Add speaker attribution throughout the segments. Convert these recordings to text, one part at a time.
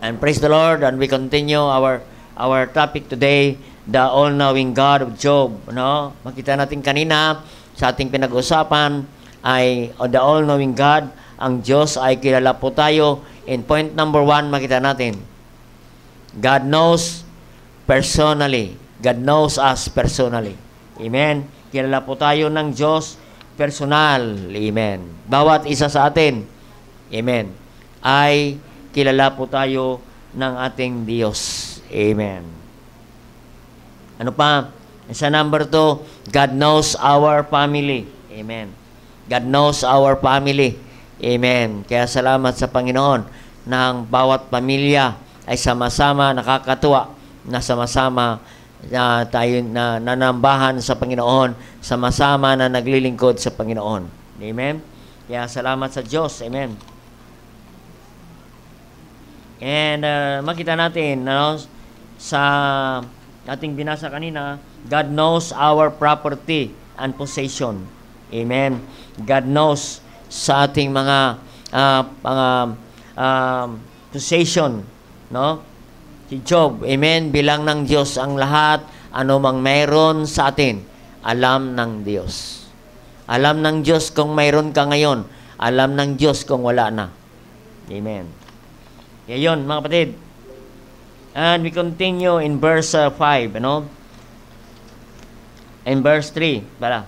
Speaker 1: And praise the Lord and we continue our our topic today, the all-knowing God of Job, no? Makita natin kanina sa ating pinag-usapan ay oh, the all-knowing God, ang Diyos ay kilala po tayo. In point number one, makita natin, God knows personally. God knows us personally. Amen. Kilala po tayo ng Diyos personal. Amen. Bawat isa sa atin, Amen, ay kilala po tayo ng ating Diyos. Amen. Ano pa? Sa number two, God knows our family. Amen. God knows our family. Amen. Kaya salamat sa Panginoon ng bawat pamilya ay sama-sama nakakatuwa na sama-sama na tayo na nanambahan sa Panginoon, sama-sama na naglilingkod sa Panginoon. Amen. Kaya salamat sa Diyos. Amen. And uh, makita natin no, sa ating binasa kanina, God knows our property and possession. Amen. God knows sa ating mga uh, mga uh, possession, no? Si Job, amen, bilang ng Diyos ang lahat, ano mang mayroon sa atin, alam ng Diyos. Alam ng Diyos kung mayroon ka ngayon, alam ng Diyos kung wala na. Amen. Kaya yun, mga kapatid. And we continue in verse uh, 5, ano? In verse 3, pala.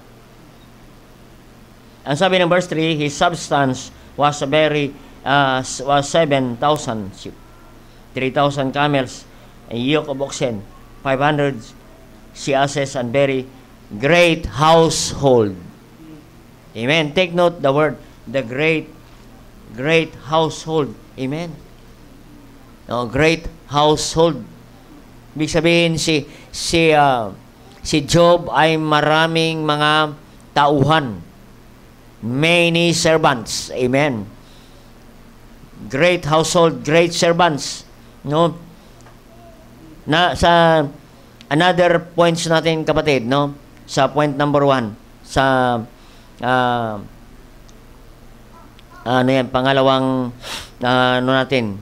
Speaker 1: Ang sabi ng verse 3, his substance was very uh, was 7,000 sheep, 3,000 camels, a yoke of oxen, 500 she asses, and very great household. Amen. Take note the word, the great, great household. Amen. No, great household. Ibig sabihin si si uh, si Job ay maraming mga tauhan. Many servants. Amen. Great household, great servants. No? Na sa another points natin kapatid, no? Sa point number one, sa uh, ano yan, pangalawang uh, ano natin,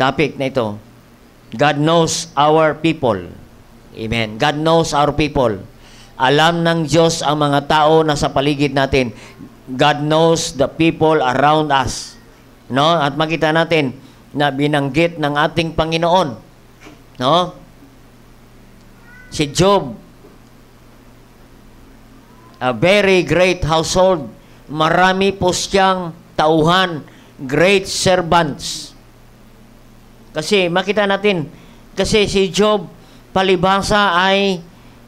Speaker 1: topic na ito. God knows our people. Amen. God knows our people. Alam ng Diyos ang mga tao na sa paligid natin. God knows the people around us. No? At makita natin na binanggit ng ating Panginoon. No? Si Job, a very great household. Marami po siyang tauhan, great servants kasi makita natin, kasi si Job palibasa ay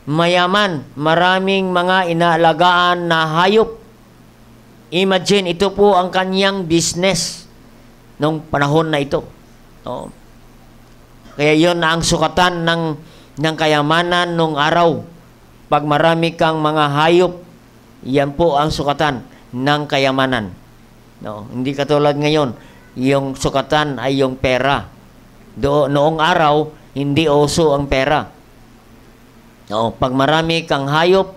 Speaker 1: mayaman, maraming mga inaalagaan na hayop. Imagine, ito po ang kanyang business nung panahon na ito. No? Kaya yon ang sukatan ng, ng kayamanan nung araw. Pag marami kang mga hayop, yan po ang sukatan ng kayamanan. No? Hindi katulad ngayon, yung sukatan ay yung pera. Do, noong araw, hindi oso ang pera. No, pag marami kang hayop,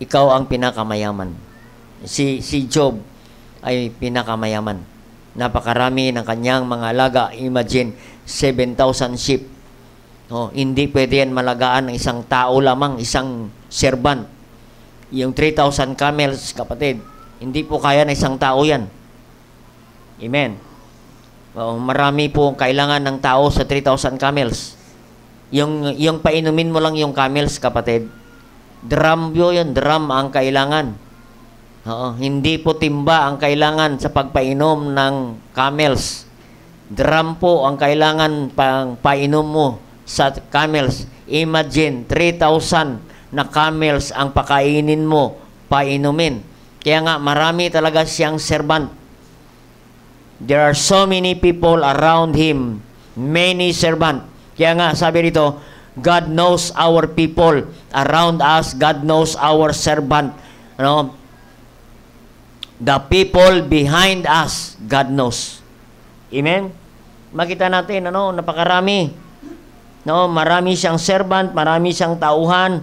Speaker 1: ikaw ang pinakamayaman. Si, si Job ay pinakamayaman. Napakarami ng kanyang mga alaga. Imagine, 7,000 sheep. No, hindi pwede yan malagaan ng isang tao lamang, isang servant. Yung 3,000 camels, kapatid, hindi po kaya ng isang tao yan. Amen. Oh, marami po kailangan ng tao sa 3,000 camels. Yung, yung painumin mo lang yung camels, kapatid. Drum yo yun, drum ang kailangan. Oo, hindi po timba ang kailangan sa pagpainom ng camels. Drum po ang kailangan pang painom mo sa camels. Imagine, 3,000 na camels ang pakainin mo, painumin. Kaya nga, marami talaga siyang servant There are so many people around him, many servant. Kaya nga, sabi rito, God knows our people around us. God knows our servant. Ano? The people behind us, God knows. Amen? Makita natin, ano, napakarami. No, marami siyang servant, marami siyang tauhan.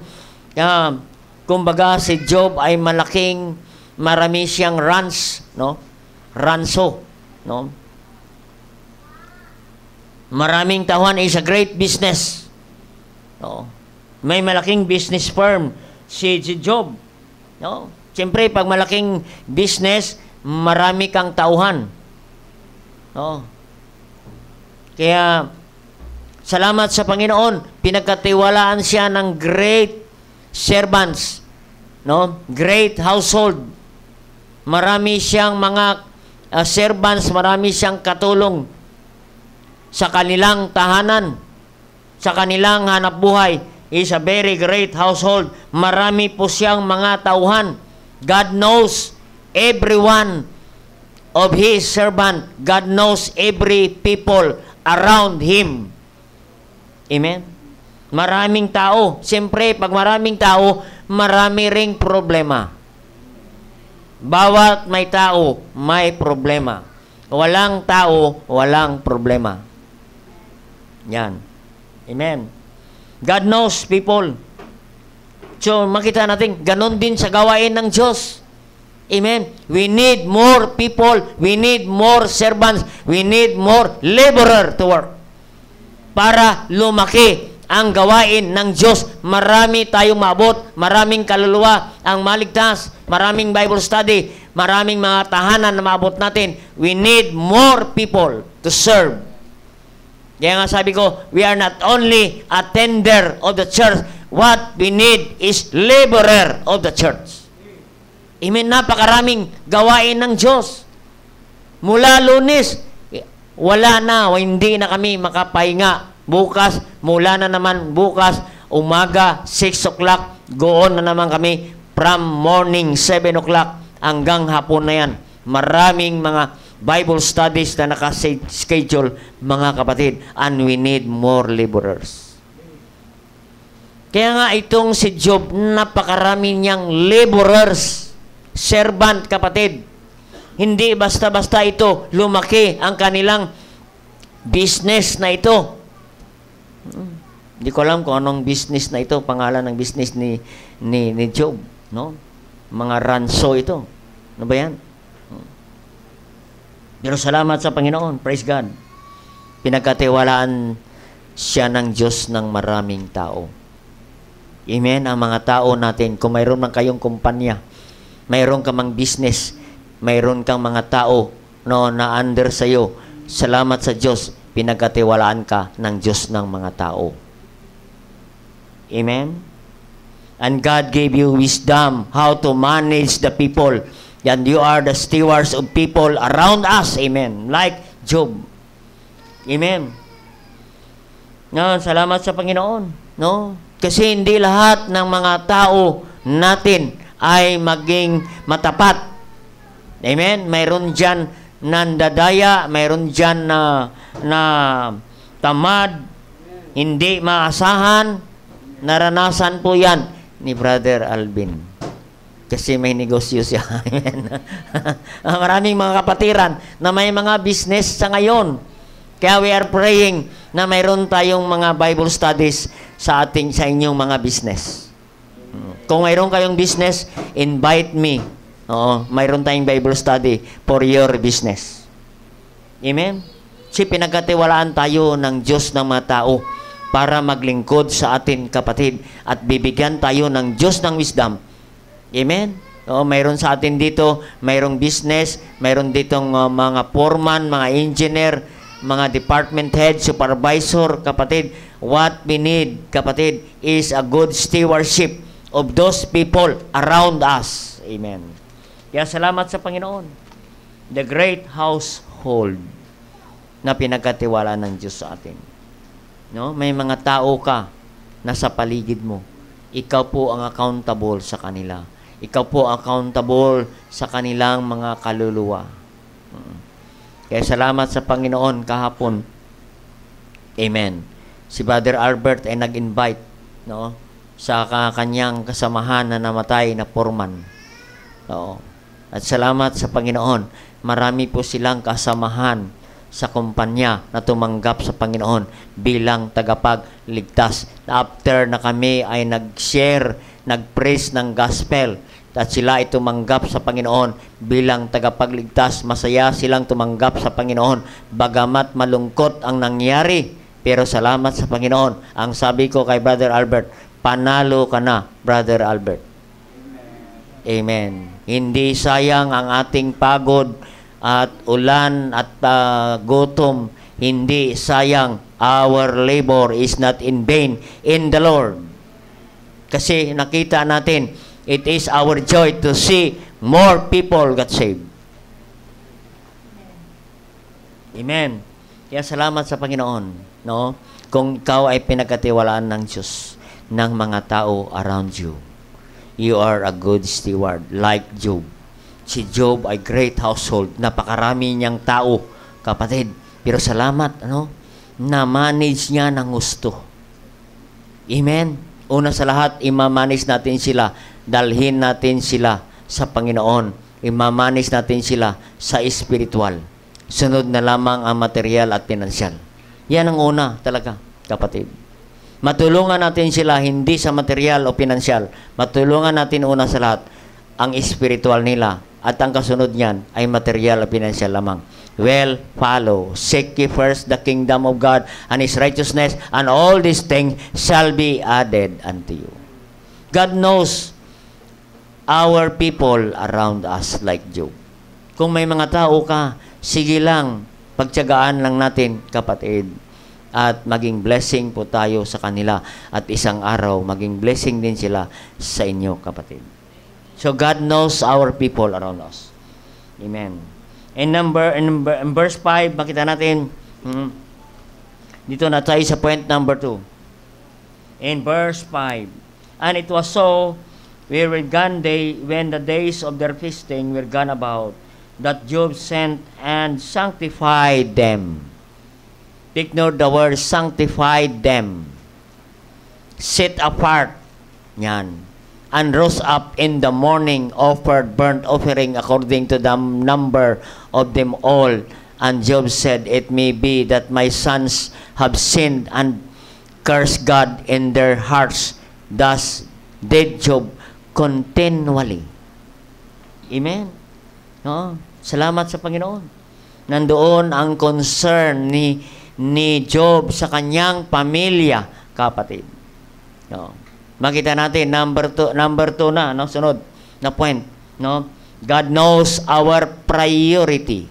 Speaker 1: Uh, kumbaga, si Job ay malaking, marami siyang runs, no? Ranso. No? Maraming tauhan is a great business. No? May malaking business firm si, si Job. No? Siyempre, pag malaking business, marami kang tauhan. No? Kaya, salamat sa Panginoon, pinagkatiwalaan siya ng great servants, no? Great household. Marami siyang mga uh, servants, marami siyang katulong sa kanilang tahanan, sa kanilang hanap buhay. Is a very great household. Marami po siyang mga tauhan. God knows everyone of His servant. God knows every people around Him. Amen? Maraming tao. Siyempre, pag maraming tao, marami ring problema. Bawat may tao, may problema. Walang tao, walang problema. Yan. Amen. God knows people. So, makita natin, ganon din sa gawain ng Diyos. Amen. We need more people. We need more servants. We need more laborer to work. Para lumaki ang gawain ng Diyos. Marami tayong maabot. Maraming kaluluwa ang maligtas. Maraming Bible study. Maraming mga tahanan na maabot natin. We need more people to serve kaya nga sabi ko, we are not only a tender of the church, what we need is laborer of the church. Amen, napakaraming gawain ng Diyos. Mula lunes, wala na, hindi na kami makapahinga. Bukas, mula na naman bukas, umaga, 6 o'clock, goon na naman kami from morning, 7 o'clock, hanggang hapon na yan. Maraming mga Bible studies na naka-schedule, mga kapatid, and we need more laborers. Kaya nga itong si Job, napakarami niyang laborers, servant, kapatid. Hindi basta-basta ito, lumaki ang kanilang business na ito. Hindi ko alam kung anong business na ito, pangalan ng business ni, ni, ni Job. No? Mga ranso ito. Ano ba yan? Pero salamat sa Panginoon. Praise God. Pinagkatiwalaan siya ng Diyos ng maraming tao. Amen. Ang mga tao natin, kung mayroon man kayong kumpanya, mayroon ka mang business, mayroon kang mga tao no, na under sa iyo, salamat sa Diyos, pinagkatiwalaan ka ng Diyos ng mga tao. Amen? And God gave you wisdom how to manage the people yan, you are the stewards of people around us. Amen. Like Job. Amen. No, salamat sa Panginoon. No? Kasi hindi lahat ng mga tao natin ay maging matapat. Amen? Mayroon dyan nandadaya, mayroon dyan na, na tamad, hindi maasahan. Naranasan po yan ni Brother Alvin. Kasi may negosyo siya. Ah, maraming mga kapatiran na may mga business sa ngayon. Kaya we are praying na mayroon tayong mga Bible studies sa ating sa inyong mga business. Kung mayroon kayong business, invite me. Oo, mayroon tayong Bible study for your business. Amen? Si pinagkatiwalaan tayo ng Diyos ng mga tao para maglingkod sa atin kapatid at bibigyan tayo ng Diyos ng wisdom Amen? O, mayroon sa atin dito, mayroong business, mayroon ditong uh, mga foreman, mga engineer, mga department head, supervisor, kapatid. What we need, kapatid, is a good stewardship of those people around us. Amen. Kaya salamat sa Panginoon. The great household na pinagkatiwala ng Diyos sa atin. No? May mga tao ka na sa paligid mo. Ikaw po ang accountable sa kanila ikaw po accountable sa kanilang mga kaluluwa. Kaya salamat sa Panginoon kahapon. Amen. Si Brother Albert ay nag-invite no, sa kanyang kasamahan na namatay na foreman. Oo. At salamat sa Panginoon. Marami po silang kasamahan sa kumpanya na tumanggap sa Panginoon bilang tagapagligtas. After na kami ay nag-share, nag-praise ng gospel, at sila ay tumanggap sa Panginoon bilang tagapagligtas. Masaya silang tumanggap sa Panginoon bagamat malungkot ang nangyari. Pero salamat sa Panginoon. Ang sabi ko kay Brother Albert, panalo ka na, Brother Albert. Amen. Hindi sayang ang ating pagod at ulan at uh, gutom. Hindi sayang. Our labor is not in vain in the Lord. Kasi nakita natin, it is our joy to see more people got saved. Amen. Kaya salamat sa Panginoon, no? Kung ikaw ay pinagkatiwalaan ng Diyos ng mga tao around you. You are a good steward like Job. Si Job ay great household, napakarami niyang tao, kapatid. Pero salamat, ano? Na-manage niya ng gusto. Amen. Una sa lahat, imamanage natin sila. Dalhin natin sila sa Panginoon. Imamanage natin sila sa spiritual. Sunod na lamang ang material at pinansyal. Yan ang una talaga, kapatid. Matulungan natin sila hindi sa material o pinansyal. Matulungan natin una sa lahat ang spiritual nila at ang kasunod niyan ay material o pinansyal lamang. Well, follow. Seek ye first the kingdom of God and His righteousness, and all these things shall be added unto you. God knows our people around us like Job. Kung may mga tao ka, sige lang, pagtyagaan lang natin, kapatid at maging blessing po tayo sa kanila at isang araw maging blessing din sila sa inyo kapatid. So God knows our people around us. Amen. In number number, in verse 5 makita natin hmm, dito na tayo sa point number 2. In verse 5. And it was so we were gone day when the days of their feasting were gone about that Job sent and sanctified them Ignore the word sanctified them. Set apart. Yan. And rose up in the morning, offered burnt offering according to the number of them all. And Job said, It may be that my sons have sinned and cursed God in their hearts. Thus did Job continually. Amen. No? Salamat sa Panginoon. Nandoon ang concern ni ni Job sa kanyang pamilya, kapatid. No. Makita natin number 2 number 2 na no sunod na point, no? God knows our priority.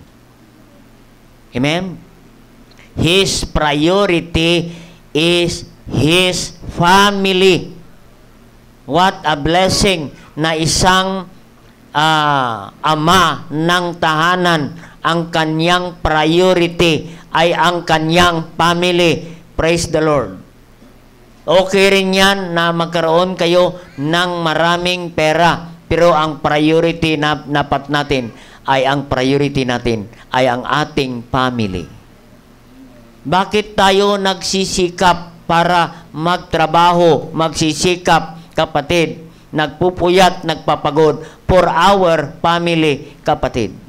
Speaker 1: Amen. His priority is his family. What a blessing na isang uh, ama ng tahanan ang kanyang priority ay ang kanyang family. Praise the Lord. Okay rin yan na magkaroon kayo ng maraming pera. Pero ang priority na napat natin ay ang priority natin ay ang ating family. Bakit tayo nagsisikap para magtrabaho, magsisikap, kapatid, nagpupuyat, nagpapagod for our family, kapatid?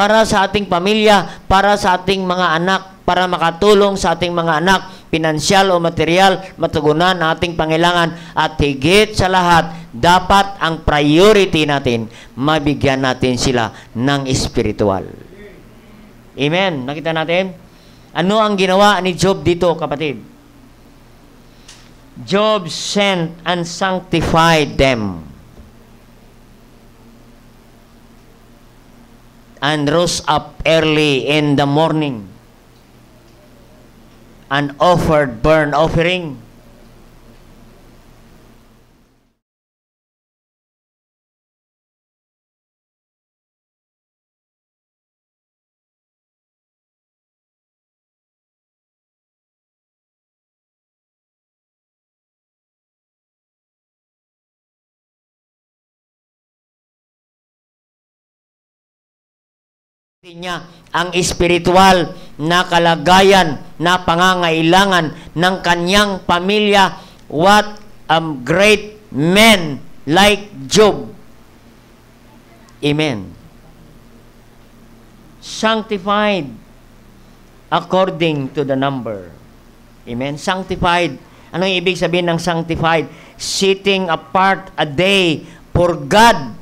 Speaker 1: para sa ating pamilya, para sa ating mga anak, para makatulong sa ating mga anak, pinansyal o material, matugunan ang ating pangailangan at higit sa lahat, dapat ang priority natin, mabigyan natin sila ng spiritual. Amen. Nakita natin? Ano ang ginawa ni Job dito, kapatid? Job sent and sanctified them and rose up early in the morning and offered burnt offering. Niya ang espiritual na kalagayan na pangangailangan ng kanyang pamilya. What a great men like Job. Amen. Sanctified according to the number. Amen. Sanctified. Anong ibig sabihin ng sanctified? Setting apart a day for God.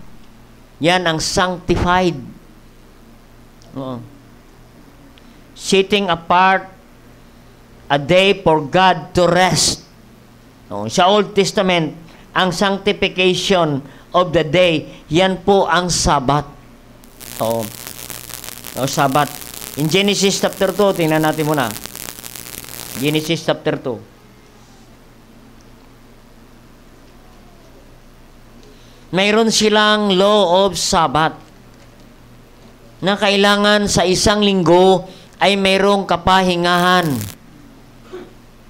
Speaker 1: Yan ang sanctified. Oo. Setting apart a day for God to rest. Oo. Sa Old Testament, ang sanctification of the day, yan po ang Sabat. Oo. O, Sabat. In Genesis chapter 2, tingnan natin muna. Genesis chapter 2. mayroon silang law of Sabbath na kailangan sa isang linggo ay mayroong kapahingahan.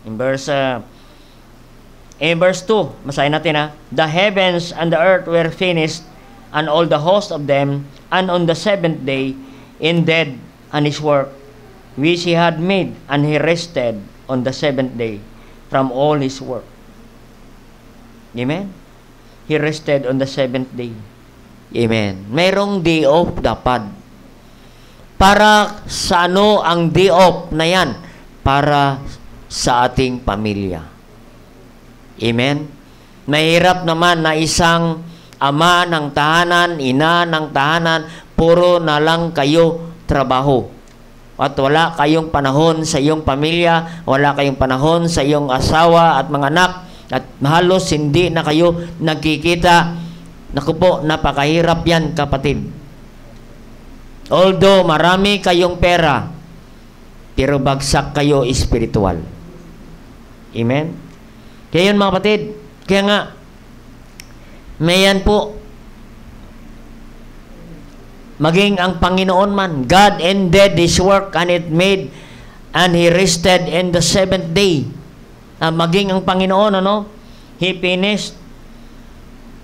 Speaker 1: In verse, uh, in verse 2, masahin natin ha, The heavens and the earth were finished, and all the host of them, and on the seventh day, ended on his work, which he had made, and he rested on the seventh day from all his work. Amen? He rested on the seventh day. Amen. Mayroong day off dapat. Para sa ano ang day off na yan? Para sa ating pamilya. Amen. Mahirap naman na isang ama ng tahanan, ina ng tahanan, puro na lang kayo trabaho. At wala kayong panahon sa iyong pamilya, wala kayong panahon sa iyong asawa at mga anak, at halos hindi na kayo nagkikita. Naku po, napakahirap yan kapatid. Although marami kayong pera, pero bagsak kayo espiritual. Amen? Kaya yun mga kapatid, kaya nga, mayan po, maging ang Panginoon man, God ended His work and it made, and He rested in the seventh day uh, maging ang Panginoon, ano? He finished.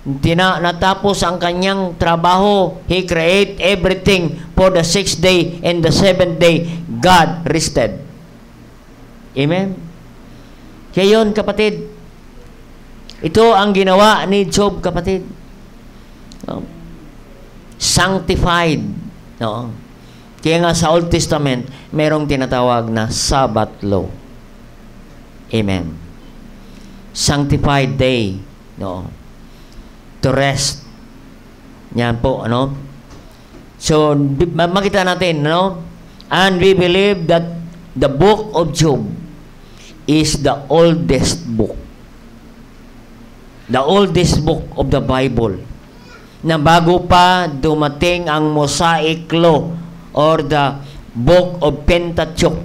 Speaker 1: Tina, natapos ang kanyang trabaho. He create everything for the sixth day and the seventh day. God rested. Amen? Kaya yun, kapatid. Ito ang ginawa ni Job, kapatid. No? Sanctified. No? Kaya nga sa Old Testament, merong tinatawag na Sabbath law. Amen. Sanctified day, no. To rest. Yan po, ano? So, makita natin, no? And we believe that the book of Job is the oldest book. The oldest book of the Bible. Na bago pa dumating ang Mosaic Law or the book of Pentateuch,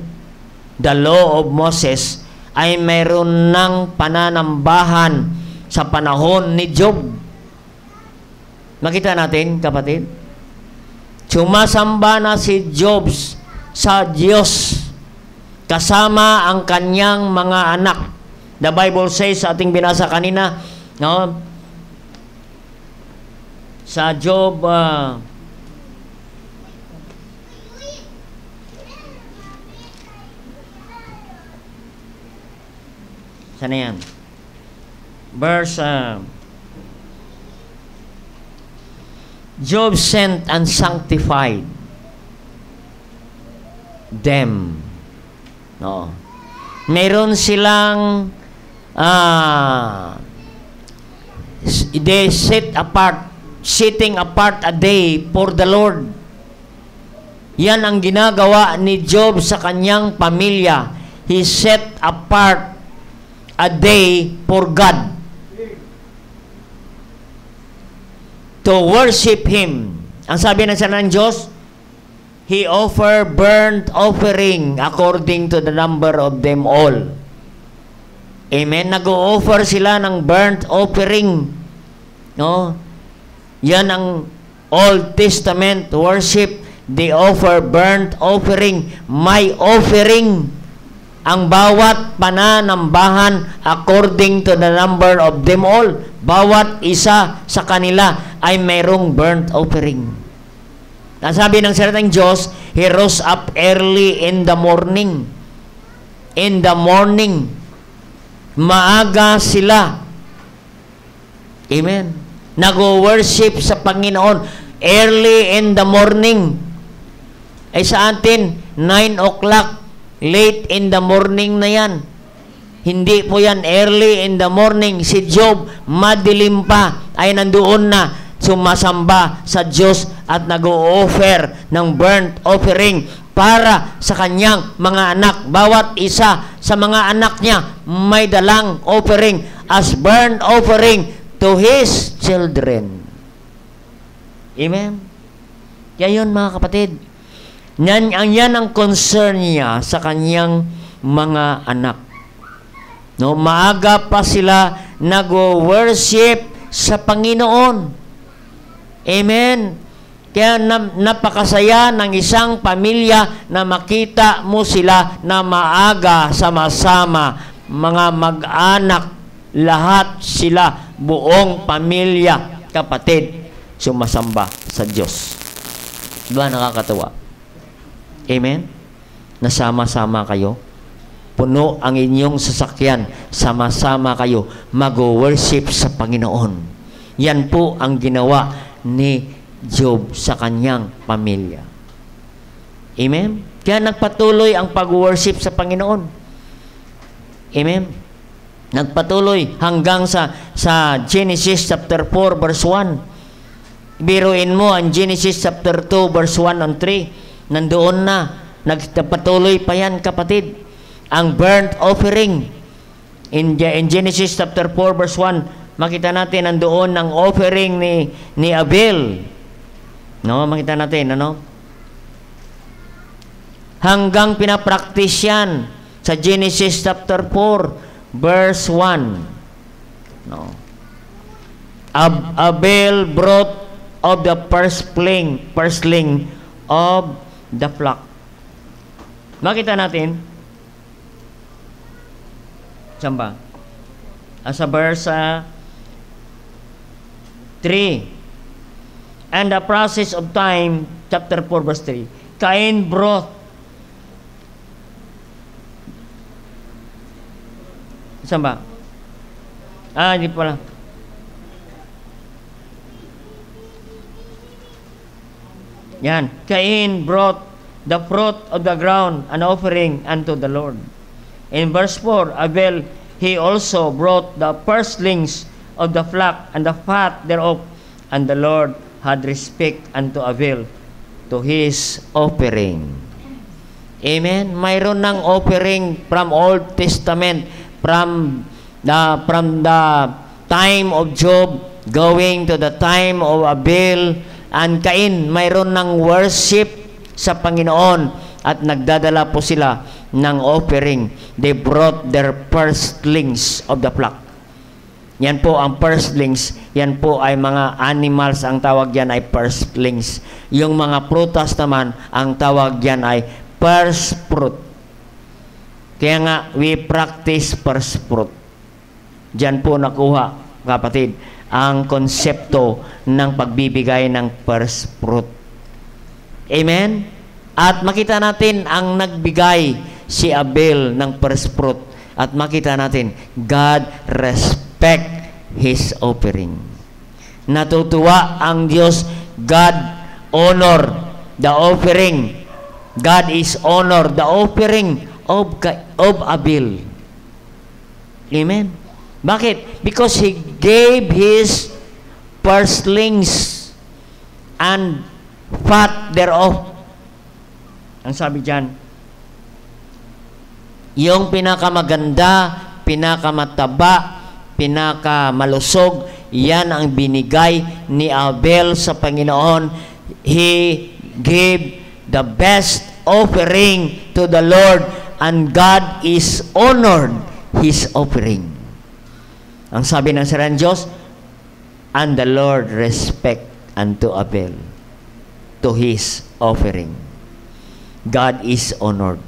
Speaker 1: the law of Moses, ay mayroon ng pananambahan sa panahon ni Job. Makita natin, kapatid? Sumasamba na si Job sa Diyos kasama ang kanyang mga anak. The Bible says sa ating binasa kanina, no? Sa Job uh, Sana yan? Verse, uh, Job sent and sanctified them. No. Meron silang uh, they set apart, sitting apart a day for the Lord. Yan ang ginagawa ni Job sa kanyang pamilya. He set apart a day for God to worship Him. Ang sabi ng sana ng Diyos, He offer burnt offering according to the number of them all. Amen? Nag-o-offer sila ng burnt offering. No? Yan ang Old Testament worship. They offer burnt offering. My offering ang bawat pananambahan according to the number of them all. Bawat isa sa kanila ay mayroong burnt offering. Nasabi ng salitang Diyos, He rose up early in the morning. In the morning. Maaga sila. Amen. Nag-worship sa Panginoon early in the morning. Ay sa atin, 9 o'clock Late in the morning na yan. Hindi po yan early in the morning. Si Job, madilim pa, ay nandoon na. sumasamba sa Diyos at nag-o-offer ng burnt offering para sa kanyang mga anak. Bawat isa sa mga anak niya may dalang offering as burnt offering to his children. Amen? Kaya yun mga kapatid, yan, yan ang concern niya sa kanyang mga anak. No, maaga pa sila nag-worship sa Panginoon. Amen. Kaya na, napakasaya ng isang pamilya na makita mo sila na maaga sama-sama, mga mag-anak, lahat sila, buong pamilya, kapatid, sumasamba sa Diyos. Diba nakakatawa? Amen? Nasama-sama kayo puno ang inyong sasakyan, sama-sama kayo mag-worship sa Panginoon. Yan po ang ginawa ni Job sa kanyang pamilya. Amen? Kaya nagpatuloy ang pag-worship sa Panginoon. Amen? Nagpatuloy hanggang sa sa Genesis chapter 4 verse 1. Biruin mo ang Genesis chapter 2 verse 1 and 3. Nandoon na. Nagpatuloy pa yan kapatid ang burnt offering. In, in Genesis chapter 4 verse 1, makita natin nandoon ang offering ni ni Abel. No, makita natin ano? Hanggang pinapraktis yan sa Genesis chapter 4 verse 1. No. Ab Abel brought of the firstling, firstling of the flock. Makita natin, Saan ba? Ah, sa verse uh, 3. And the process of time, chapter 4, verse 3. Cain brought Saan ba? Ah, hindi pala. Yan. Cain brought the fruit of the ground an offering unto the Lord. In verse 4, Abel, he also brought the firstlings of the flock and the fat thereof, and the Lord had respect unto Abel to his offering. Amen. Mayroon ng offering from Old Testament, from the from the time of Job going to the time of Abel and Cain. Mayroon ng worship sa Panginoon at nagdadala po sila ng offering. They brought their firstlings of the flock. Yan po ang firstlings. Yan po ay mga animals. Ang tawag yan ay firstlings. Yung mga prutas naman, ang tawag yan ay first fruit. Kaya nga, we practice first fruit. Diyan po nakuha, kapatid, ang konsepto ng pagbibigay ng first fruit. Amen? At makita natin ang nagbigay si Abel ng first fruit. At makita natin, God respect his offering. Natutuwa ang Diyos, God honor the offering. God is honor the offering of, of Abel. Amen? Bakit? Because he gave his firstlings and fat thereof ang sabi diyan, yung pinakamaganda, pinakamataba, pinakamalusog, yan ang binigay ni Abel sa Panginoon. He gave the best offering to the Lord and God is honored his offering. Ang sabi ng Saran Diyos, and the Lord respect unto Abel to his offering. God is honored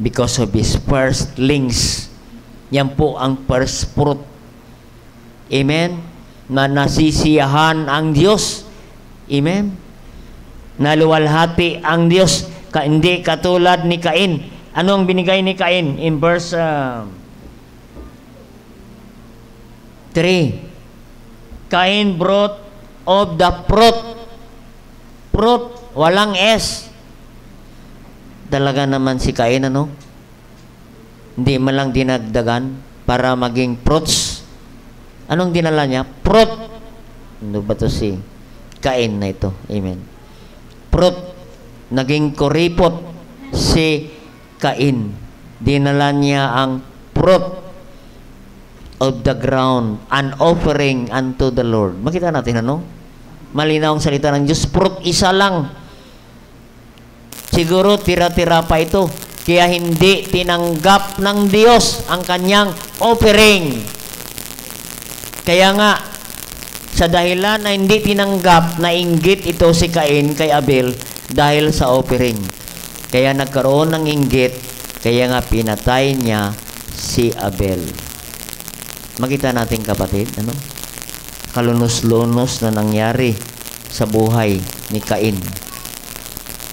Speaker 1: because of His firstlings. Yan po ang first fruit. Amen? Na nasisiyahan ang Diyos. Amen? Naluwalhati ang Diyos. Ka, hindi katulad ni Cain. Ano ang binigay ni Cain? In verse uh, 3. Cain brought of the fruit. Fruit, walang S talaga naman si Cain, ano? Hindi man lang dinagdagan para maging fruits. Anong dinala niya? Fruit. Ano ba to si Cain na ito? Amen. Fruit, naging kuripot si Cain. Dinala niya ang fruit of the ground, an offering unto the Lord. Makita natin ano? Malinaw ang salita ng Diyos. Fruit, isa lang. Siguro tira-tira pa ito. Kaya hindi tinanggap ng Diyos ang kanyang offering. Kaya nga, sa dahilan na hindi tinanggap, nainggit ito si Cain kay Abel dahil sa offering. Kaya nagkaroon ng inggit, kaya nga pinatay niya si Abel. Makita natin kapatid, ano? Kalunos-lunos na nangyari sa buhay ni Cain.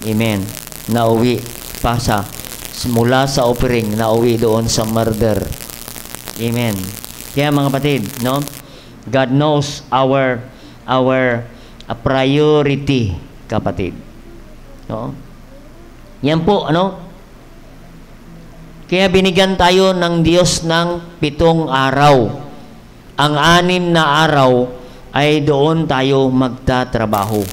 Speaker 1: Amen. Nauwi pa sa mula sa offering, nauwi doon sa murder. Amen. Kaya mga kapatid, no? God knows our our uh, priority, kapatid. No? Yan po, ano? Kaya binigyan tayo ng Diyos ng pitong araw. Ang anim na araw ay doon tayo magtatrabaho.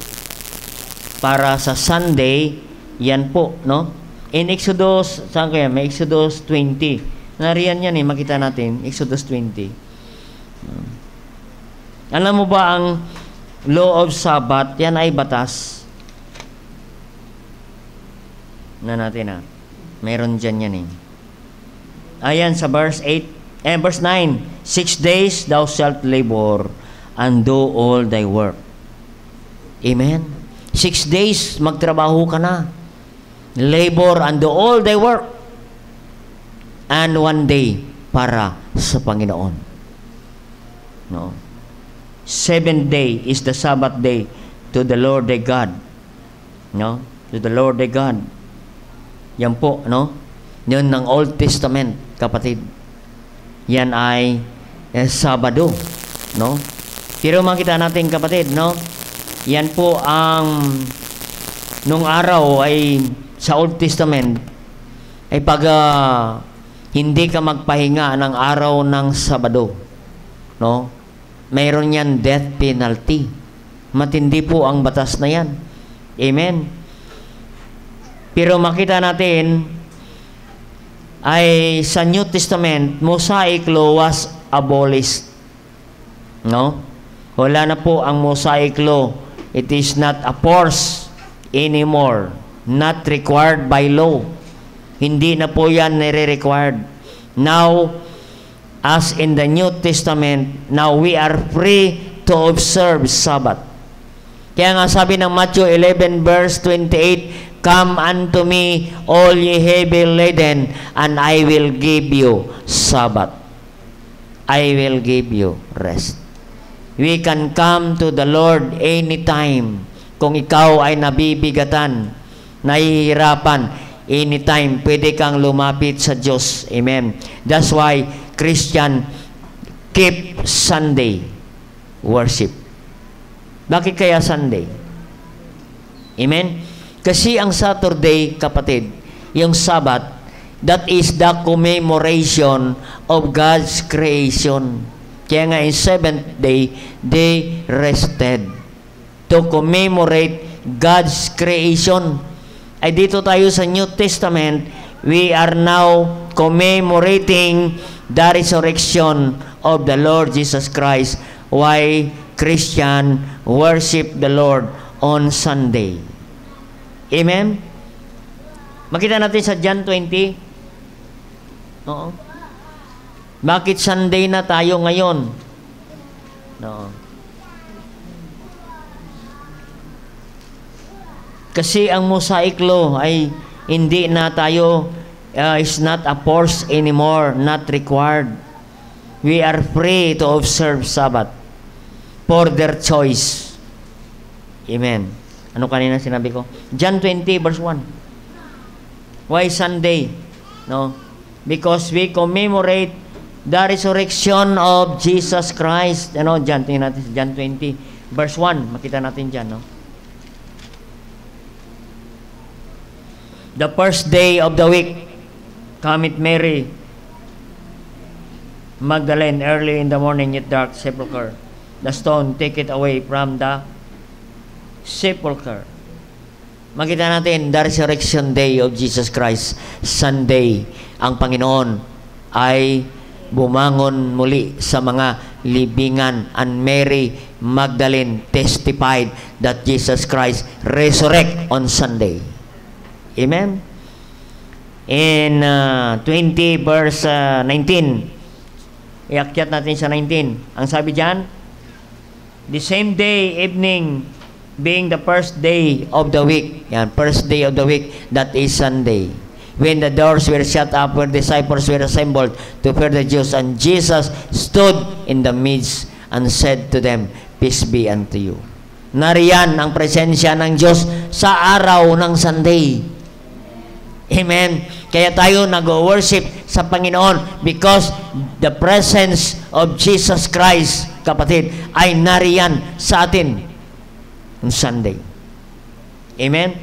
Speaker 1: Para sa Sunday, yan po, no? In Exodus, saan kaya? May Exodus 20. Nariyan yan eh, makita natin. Exodus 20. Alam mo ba ang law of Sabbath, yan ay batas. Na natin ah. Meron dyan yan eh. Ayan sa verse 8, eh, verse 9. Six days thou shalt labor and do all thy work. Amen. Six days, magtrabaho ka na. Labor and do all thy work. And one day, para sa Panginoon. No? Seventh day is the Sabbath day to the Lord thy God. No? To the Lord thy God. Yan po, no? Yun ng Old Testament, kapatid. Yan ay eh, Sabado, no? Pero makita natin, kapatid, no? Yan po ang nung araw ay sa Old Testament ay pag uh, hindi ka magpahinga ng araw ng Sabado, no? Mayroon yan death penalty. Matindi po ang batas na yan. Amen. Pero makita natin ay sa New Testament, Mosaic law was abolished. No? Wala na po ang Mosaic law. It is not a force anymore. Not required by law. Hindi na po yan nire-required. Now, as in the New Testament, now we are free to observe Sabbath. Kaya nga sabi ng Matthew 11 verse 28, Come unto me, all ye heavy laden, and I will give you Sabbath. I will give you rest. We can come to the Lord anytime. Kung ikaw ay nabibigatan, nahihirapan, anytime, pwede kang lumapit sa Diyos. Amen. That's why Christian keep Sunday worship. Bakit kaya Sunday? Amen? Kasi ang Saturday, kapatid, yung Sabbath, that is the commemoration of God's creation. Kaya nga in seventh day, they rested to commemorate God's creation. Ay dito tayo sa New Testament, we are now commemorating the resurrection of the Lord Jesus Christ. Why Christian worship the Lord on Sunday. Amen? Makita natin sa John 20. Oo. Bakit Sunday na tayo ngayon? No. Kasi ang Mosaic Law ay hindi na tayo uh, is not a force anymore, not required. We are free to observe Sabbath for their choice. Amen. Ano kanina sinabi ko? John 20 verse 1. Why Sunday? No? Because we commemorate the resurrection of Jesus Christ. Ano, John, tingnan natin John 20 verse 1. Makita natin dyan, no? The first day of the week, cometh Mary Magdalene early in the morning at dark sepulchre. the stone, take it away from the sepulchre. Makita natin, the resurrection day of Jesus Christ, Sunday, ang Panginoon ay bumangon muli sa mga libingan and Mary Magdalene testified that Jesus Christ resurrect on Sunday. Amen? In uh, 20 verse uh, 19, iakyat natin sa 19. Ang sabi diyan, the same day evening being the first day of the week. Yan, first day of the week, that is Sunday. When the doors were shut up, where disciples were assembled to fear the Jews, and Jesus stood in the midst and said to them, Peace be unto you. Nariyan ang presensya ng Diyos sa araw ng Sunday. Amen. Kaya tayo nag-worship sa Panginoon because the presence of Jesus Christ, kapatid, ay nariyan sa atin on Sunday. Amen?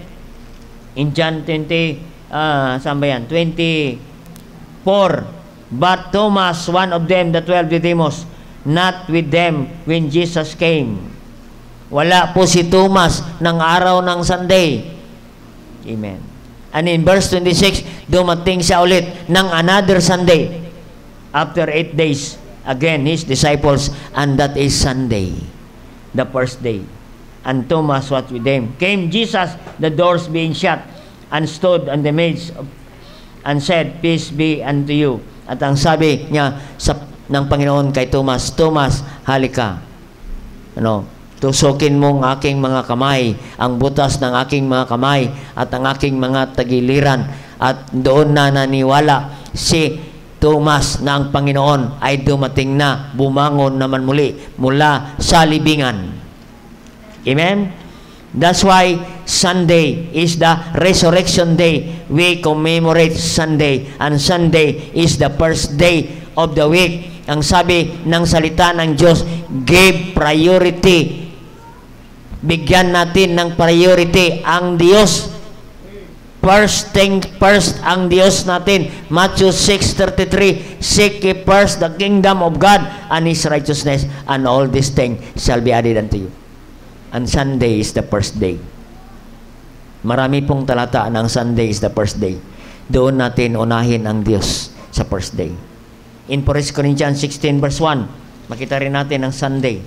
Speaker 1: In John 20, uh, saan ba yan? 24. But Thomas, one of them, the twelve Didymus, not with them when Jesus came. Wala po si Thomas ng araw ng Sunday. Amen. And in verse 26, dumating siya ulit ng another Sunday. After eight days, again, his disciples, and that is Sunday, the first day. And Thomas was with them. Came Jesus, the doors being shut, and stood on the midst of, and said, Peace be unto you. At ang sabi niya sa, ng Panginoon kay Thomas, Thomas, halika. Ano, tusukin mo ang aking mga kamay, ang butas ng aking mga kamay, at ang aking mga tagiliran. At doon na naniwala si Thomas na ang Panginoon ay dumating na, bumangon naman muli mula sa libingan. Amen? That's why Sunday is the resurrection day. We commemorate Sunday. And Sunday is the first day of the week. Ang sabi ng salita ng Diyos, give priority. Bigyan natin ng priority ang Diyos. First thing first ang Diyos natin. Matthew 6.33 Seek ye first the kingdom of God and His righteousness and all these things shall be added unto you. And Sunday is the first day. Marami pong talata ng Sunday is the first day. Doon natin unahin ang Diyos sa first day. In 1 Corinthians 16 verse 1, makita rin natin ang Sunday.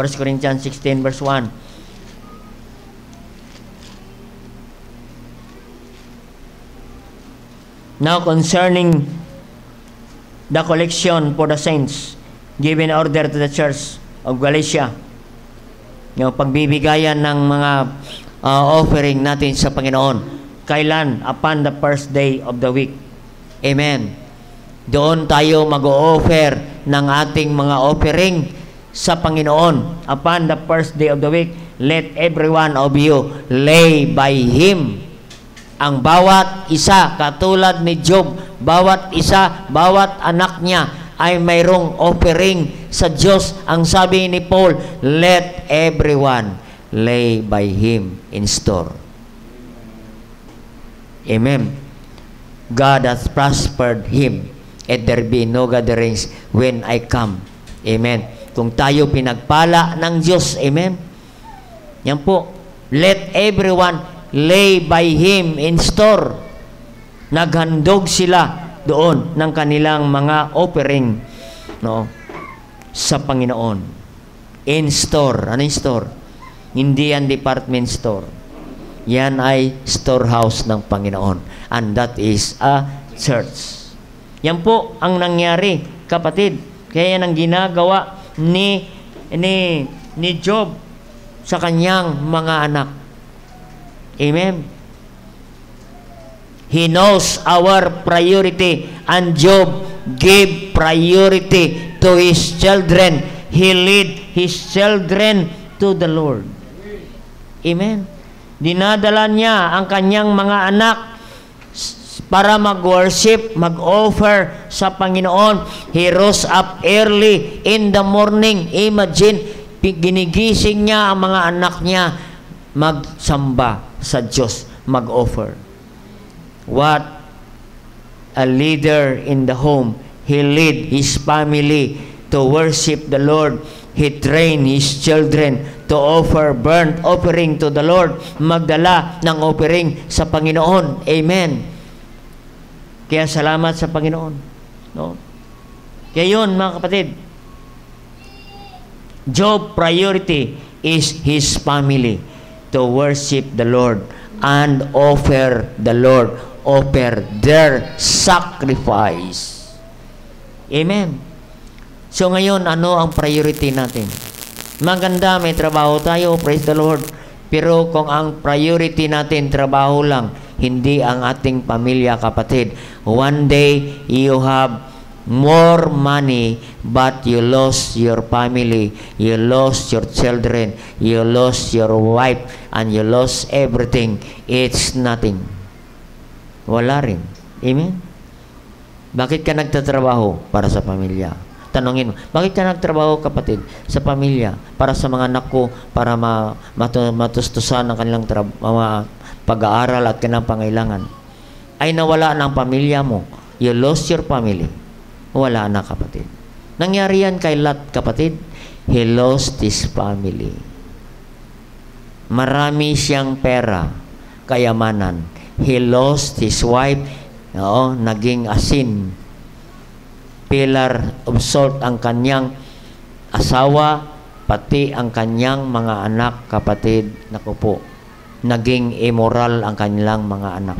Speaker 1: 1 Corinthians 16 verse 1. Now concerning the collection for the saints, given order to the church of Galatia, yung pagbibigayan ng mga uh, offering natin sa Panginoon. Kailan? Upon the first day of the week. Amen. Doon tayo mag-o-offer ng ating mga offering sa Panginoon. Upon the first day of the week, let every one of you lay by Him. Ang bawat isa, katulad ni Job, bawat isa, bawat anak niya, ay mayroong offering sa Diyos. Ang sabi ni Paul, let everyone lay by Him in store. Amen. God has prospered him and there be no gatherings when I come. Amen. Kung tayo pinagpala ng Diyos, Amen. Yan po. Let everyone lay by Him in store. Naghandog sila doon ng kanilang mga offering no, sa Panginoon. In store. Ano yung store? Hindi yan department store. Yan ay storehouse ng Panginoon. And that is a church. Yan po ang nangyari, kapatid. Kaya yan ang ginagawa ni, ni, ni Job sa kanyang mga anak. Amen. He knows our priority and Job gave priority to his children. He lead his children to the Lord. Amen. Dinadala niya ang kanyang mga anak para mag-worship, mag-offer sa Panginoon. He rose up early in the morning. Imagine, ginigising niya ang mga anak niya magsamba sa Diyos, mag-offer. What a leader in the home. He lead his family to worship the Lord. he trained his children to offer burnt offering to the Lord. Magdala ng offering sa Panginoon. Amen. Kaya salamat sa Panginoon. No? Kaya yun, mga kapatid, Job priority is his family to worship the Lord and offer the Lord, offer their sacrifice. Amen. So ngayon, ano ang priority natin? Maganda, may trabaho tayo, praise the Lord. Pero kung ang priority natin trabaho lang, hindi ang ating pamilya, kapatid. One day, you have more money but you lost your family, you lost your children, you lost your wife, and you lost everything. It's nothing. Wala rin. Amen? Bakit ka nagtatrabaho? Para sa pamilya. Tanungin mo, bakit ka nagtrabaho kapatid? Sa pamilya, para sa mga anak ko, para ma, matu, matustusan ang kanilang tra- mga pag-aaral at kanilang pangailangan. Ay nawala ng pamilya mo. You lost your family. Wala na kapatid. Nangyari yan kay Lot kapatid. He lost his family. Marami siyang pera, kayamanan. He lost his wife, oo, naging asin pillar of salt ang kanyang asawa, pati ang kanyang mga anak, kapatid, naku po, naging immoral ang kanilang mga anak.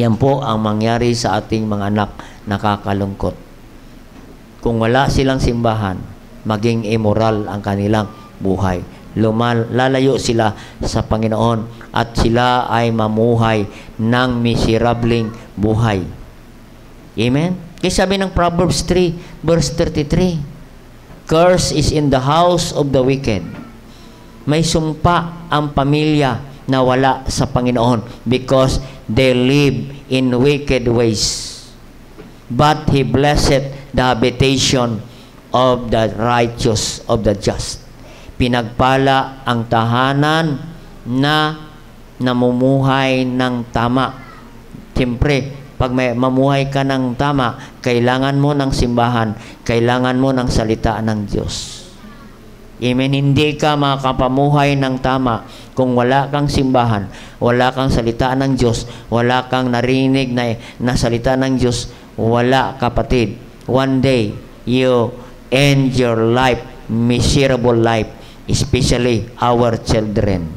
Speaker 1: Yan po ang mangyari sa ating mga anak, nakakalungkot. Kung wala silang simbahan, maging immoral ang kanilang buhay. Lumal, lalayo sila sa Panginoon at sila ay mamuhay ng miserabling buhay. Amen? Kaya sabi ng Proverbs 3, verse 33, Curse is in the house of the wicked. May sumpa ang pamilya na wala sa Panginoon because they live in wicked ways. But He blessed the habitation of the righteous, of the just. Pinagpala ang tahanan na namumuhay ng tama. Siyempre, pag may mamuhay ka ng tama, kailangan mo ng simbahan, kailangan mo ng salita ng Diyos. Amen. Hindi ka makapamuhay ng tama kung wala kang simbahan, wala kang salita ng Diyos, wala kang narinig na, na salita ng Diyos, wala kapatid. One day, you end your life, miserable life, especially our children.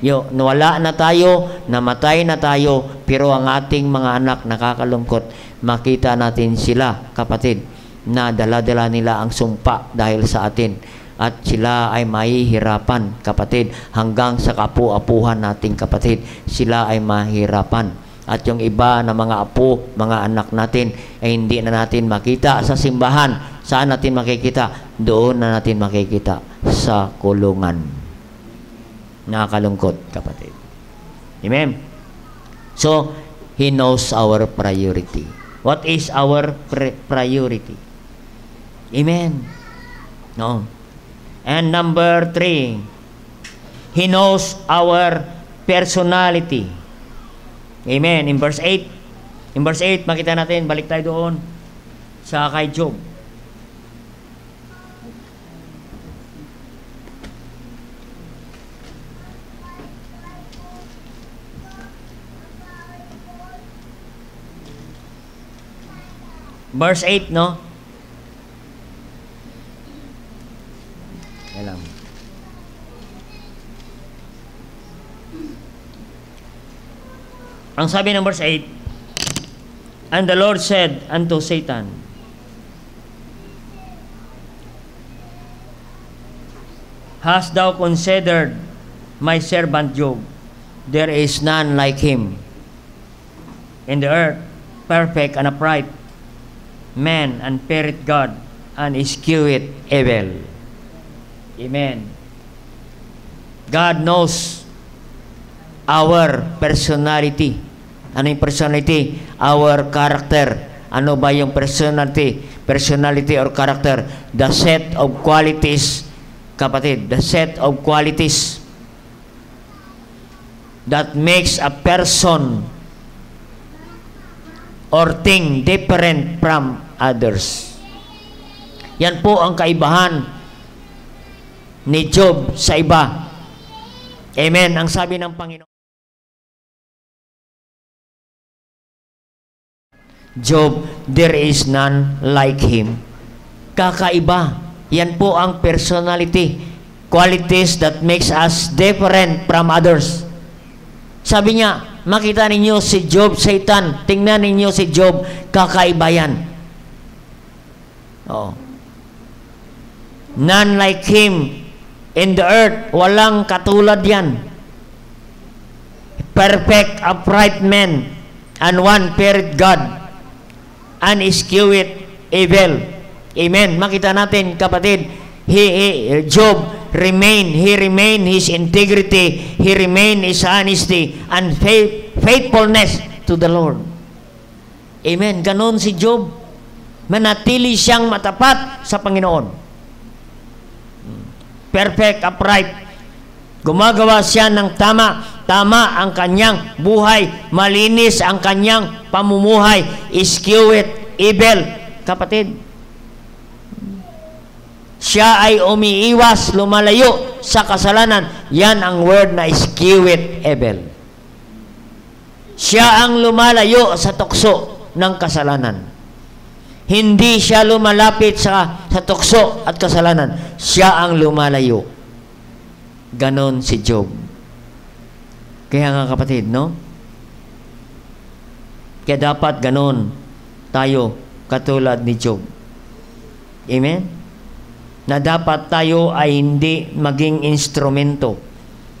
Speaker 1: Yo, nawala na tayo, namatay na tayo, pero ang ating mga anak nakakalungkot. Makita natin sila, kapatid, na dala-dala nila ang sumpa dahil sa atin. At sila ay mahihirapan, kapatid, hanggang sa kapu-apuhan nating kapatid. Sila ay mahirapan. At yung iba na mga apo, mga anak natin, ay hindi na natin makita sa simbahan. Saan natin makikita? Doon na natin makikita sa kulungan. Nakakalungkot, kapatid. Amen? So, He knows our priority. What is our pri- priority? Amen. No. And number three, He knows our personality. Amen. In verse 8, in verse 8, makita natin, balik tayo doon sa kay Job. Verse 8, no? Alam. Ang sabi ng verse 8, And the Lord said unto Satan, Hast thou considered my servant Job? There is none like him in the earth, perfect and upright, man and feareth God and escheweth evil. Amen. God knows our personality. Ano yung personality? Our character. Ano ba yung personality? Personality or character? The set of qualities, kapatid, the set of qualities that makes a person or thing different from others. Yan po ang kaibahan ni Job sa iba. Amen. Ang sabi ng Panginoon. Job, there is none like him. Kakaiba. Yan po ang personality. Qualities that makes us different from others. Sabi niya, makita ninyo si Job, Satan, tingnan ninyo si Job, kakaiba yan. Oh. None like him in the earth, walang katulad yan. Perfect, upright man, and one period God and it evil. Amen. Makita natin, kapatid, he, he Job remain, he remain his integrity, he remain his honesty and faith, faithfulness to the Lord. Amen. Ganon si Job. Manatili siyang matapat sa Panginoon. Perfect, upright. Gumagawa siya ng tama. Tama ang kanyang buhay. Malinis ang kanyang pamumuhay. Eschew it, evil. Kapatid, siya ay umiiwas, lumalayo sa kasalanan. Yan ang word na eschew it, evil. Siya ang lumalayo sa tukso ng kasalanan. Hindi siya lumalapit sa, sa tukso at kasalanan. Siya ang lumalayo. Ganon si Job. Kaya nga kapatid, no? Kaya dapat ganon tayo katulad ni Job. Amen? Na dapat tayo ay hindi maging instrumento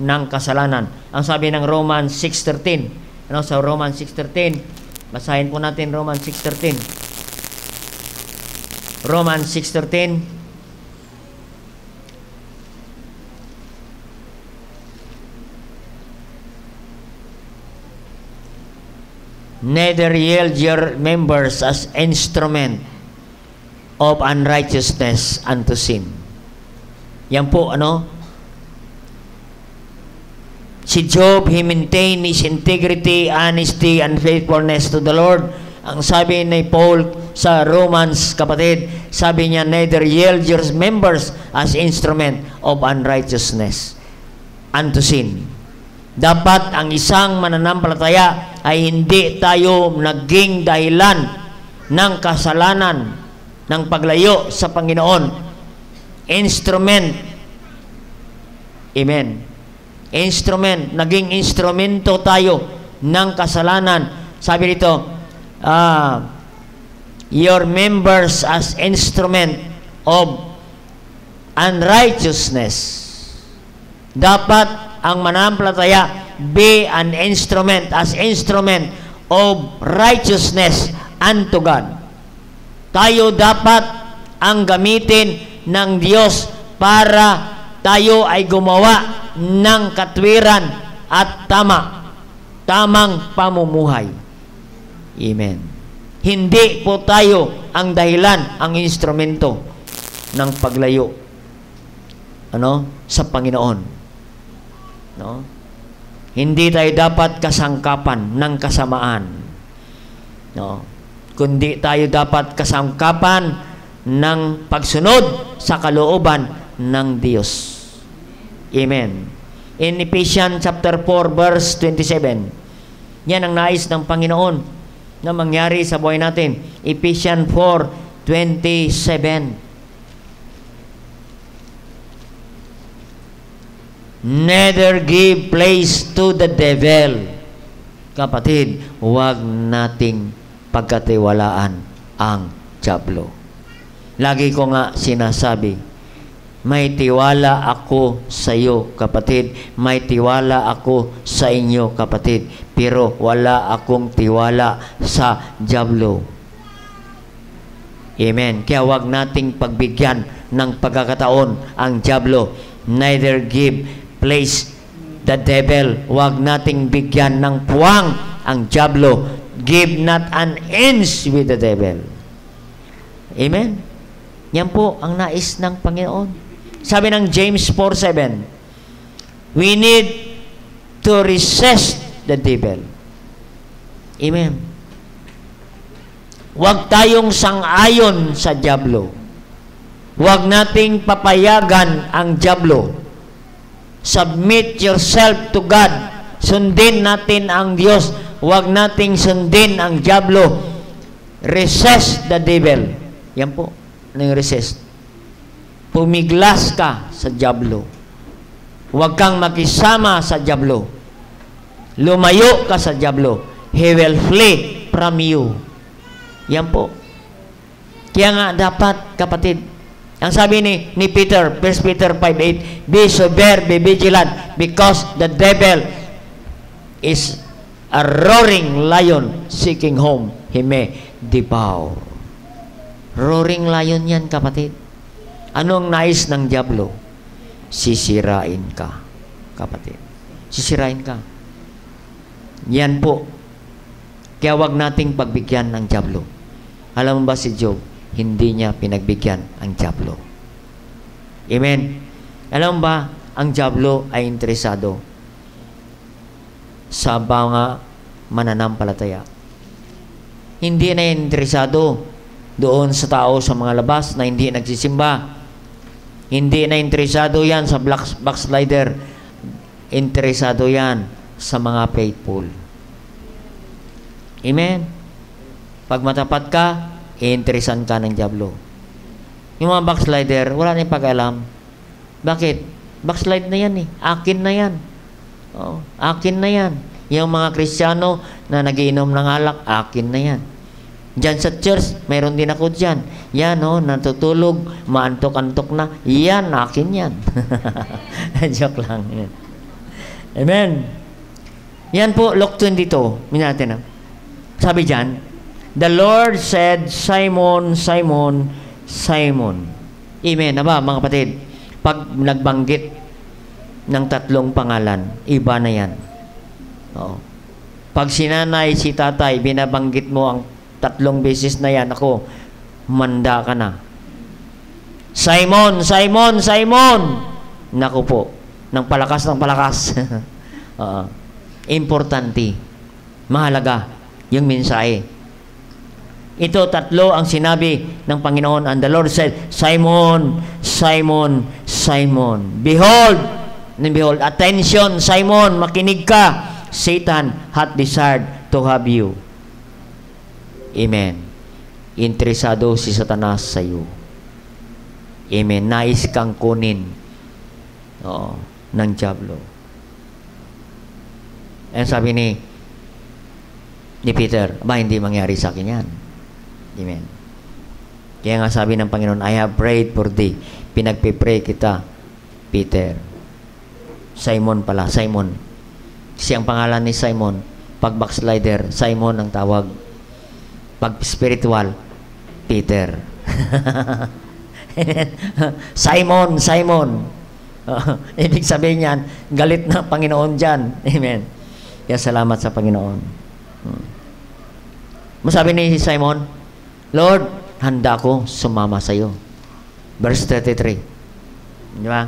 Speaker 1: ng kasalanan. Ang sabi ng Romans 6.13, ano sa Romans 6.13, basahin po natin Romans 6.13. Romans 6.13, neither yield your members as instrument of unrighteousness unto sin. Yan po, ano? Si Job, he maintained his integrity, honesty, and faithfulness to the Lord. Ang sabi ni Paul sa Romans, kapatid, sabi niya, neither yield your members as instrument of unrighteousness unto sin. Dapat ang isang mananampalataya ay hindi tayo naging dahilan ng kasalanan, ng paglayo sa Panginoon. Instrument. Amen. Instrument. Naging instrumento tayo ng kasalanan. Sabi dito, uh, your members as instrument of unrighteousness. Dapat ang manampalataya be an instrument as instrument of righteousness unto God. Tayo dapat ang gamitin ng Diyos para tayo ay gumawa ng katwiran at tama, tamang pamumuhay. Amen. Hindi po tayo ang dahilan, ang instrumento ng paglayo ano sa Panginoon. No? Hindi tayo dapat kasangkapan ng kasamaan. No? Kundi tayo dapat kasangkapan ng pagsunod sa kalooban ng Diyos. Amen. In Ephesians chapter 4 verse 27. Yan ang nais ng Panginoon na mangyari sa buhay natin. Ephesians 4:27. Neither give place to the devil. Kapatid, huwag nating pagkatiwalaan ang Diablo. Lagi ko nga sinasabi, may tiwala ako sa iyo, kapatid. May tiwala ako sa inyo, kapatid. Pero wala akong tiwala sa Diablo. Amen. Kaya wag nating pagbigyan ng pagkakataon ang Diablo. Neither give place the devil. Huwag nating bigyan ng puwang ang Diablo. Give not an inch with the devil. Amen? Yan po ang nais ng Panginoon. Sabi ng James 4.7, We need to resist the devil. Amen. Huwag tayong sangayon sa Diablo. Huwag nating papayagan ang Diablo. Submit yourself to God. Sundin natin ang Diyos. Huwag nating sundin ang Diablo. Resist the devil. Yan po. Ano yung resist? Pumiglas ka sa Diablo. Huwag kang makisama sa Diablo. Lumayo ka sa Diablo. He will flee from you. Yan po. Kaya nga dapat, kapatid, ang sabi ni, ni Peter, 1 Peter 5.8, Be sober, be vigilant, because the devil is a roaring lion seeking home he may devour. Roaring lion yan, kapatid. Anong nais ng Diablo? Sisirain ka, kapatid. Sisirain ka. Yan po. Kaya wag nating pagbigyan ng Diablo. Alam mo ba si Job? Hindi niya pinagbigyan ang Diablo. Amen. Alam mo ba, ang Diablo ay interesado sa mga mananampalataya. Hindi na interesado doon sa tao sa mga labas na hindi nagsisimba. Hindi na interesado yan sa backslider. Interesado yan sa mga faithful. Amen. Pag matapat ka, iinteresan ka ng Diablo. Yung mga backslider, wala na yung pag-alam. Bakit? Backslide na yan eh. Akin na yan. Oh, akin na yan. Yung mga Kristiyano na nagiinom ng alak, akin na yan. Diyan sa church, mayroon din ako dyan. Yan, oh, natutulog, maantok-antok na. Yan, akin yan. Joke lang. Yan. Amen. Yan po, Luke 22. Minate na. Sabi dyan, The Lord said, Simon, Simon, Simon. Amen. Aba, mga kapatid, pag nagbanggit ng tatlong pangalan, iba na yan. Oo. Pag sinanay, si tatay, binabanggit mo ang tatlong beses na yan, ako, manda ka na. Simon, Simon, Simon! Naku po, ng palakas ng palakas. Oo. Importante. Mahalaga yung mensahe. Ito tatlo ang sinabi ng Panginoon and the Lord said, Simon, Simon, Simon. Behold, and behold, attention, Simon, makinig ka. Satan hath desired to have you. Amen. Interesado si Satanas sa iyo. Amen. Nais kang kunin Oo, ng Diablo. And sabi ni ni Peter, ba hindi mangyari sa akin yan. Amen. Kaya nga sabi ng Panginoon, I have prayed for thee. Pinagpipray kita, Peter. Simon pala, Simon. Siyang pangalan ni Simon. Pag backslider, Simon ang tawag. Pag spiritual, Peter. Simon, Simon. Uh, ibig sabihin niyan, galit na Panginoon dyan. Amen. Kaya salamat sa Panginoon. Hmm. Masabi ni Simon, Lord, handa ko sumama sa iyo. Verse 33. Di ba?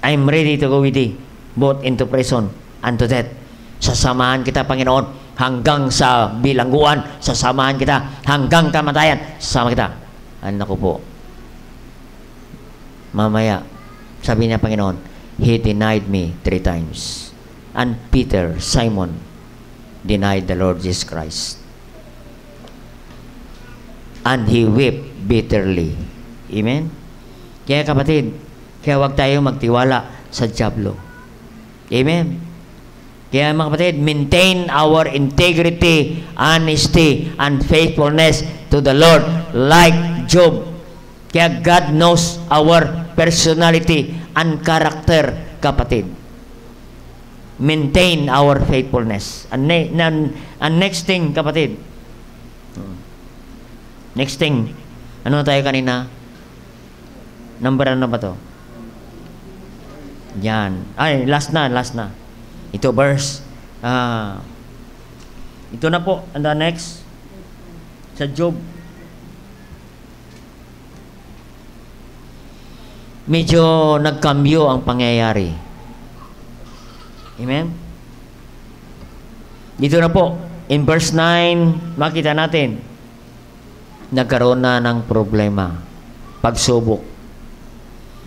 Speaker 1: I'm ready to go with thee, both into prison and to death. Sasamahan kita, Panginoon, hanggang sa bilangguan. Sasamahan kita hanggang kamatayan. Sasama kita. Ano ko po? Mamaya, sabi niya, Panginoon, He denied me three times. And Peter, Simon, denied the Lord Jesus Christ. And he wept bitterly. Amen? Kaya kapatid, kaya huwag tayo magtiwala sa Diablo. Amen? Kaya mga kapatid, maintain our integrity, honesty, and faithfulness to the Lord like Job. Kaya God knows our personality and character, kapatid. Maintain our faithfulness. And, ne- and, and next thing, kapatid, next thing, ano tayo kanina? Number ano ba to? Yan. Ay, last na, last na. Ito verse. Ah, ito na po. And the next. Sa Job. Medyo nagkambyo ang pangyayari. Amen? Dito na po. In verse 9, makita natin. nagkaroon na ng problema, pagsubok.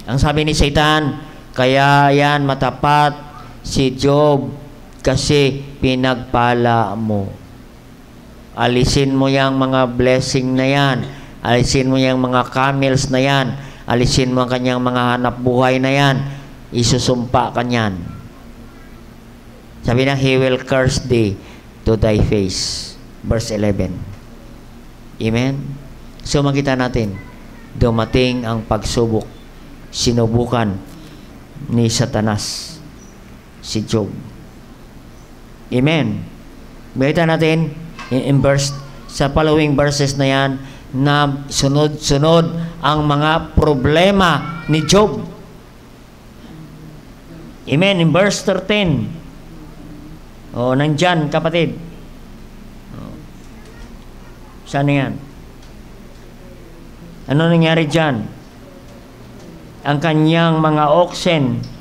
Speaker 1: Ang sabi ni Satan, kaya yan matapat si Job kasi pinagpala mo. Alisin mo yung mga blessing na yan. Alisin mo yung mga camels na yan. Alisin mo ang kanyang mga hanap buhay na yan. Isusumpa ka niyan. Sabi na, He will curse thee to thy face. Verse 11. Amen? So makita natin, dumating ang pagsubok. Sinubukan ni Satanas si Job. Amen. Makita natin in, verse, sa following verses na yan na sunod-sunod ang mga problema ni Job. Amen. In verse 13. O, nandyan, kapatid. O. Saan na yan? Ano nangyari dyan? Ang kanyang mga oxen.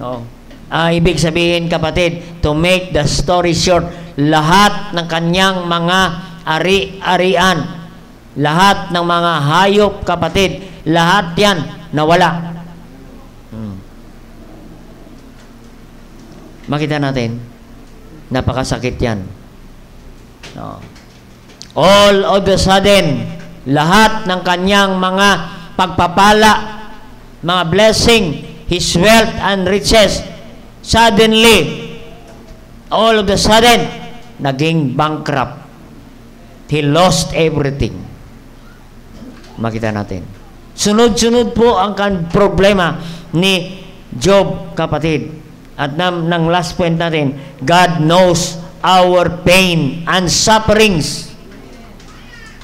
Speaker 1: O. Ah, ibig sabihin, kapatid, to make the story short, lahat ng kanyang mga ari-arian, lahat ng mga hayop, kapatid, lahat yan nawala. Hmm. Makita natin, napakasakit yan. No. All of the sudden, lahat ng kanyang mga pagpapala, mga blessing, his wealth and riches, suddenly, all of the sudden, naging bankrupt. He lost everything. Makita natin. Sunod-sunod po ang kan problema ni Job, kapatid. At nam, ng last point natin, God knows our pain and sufferings.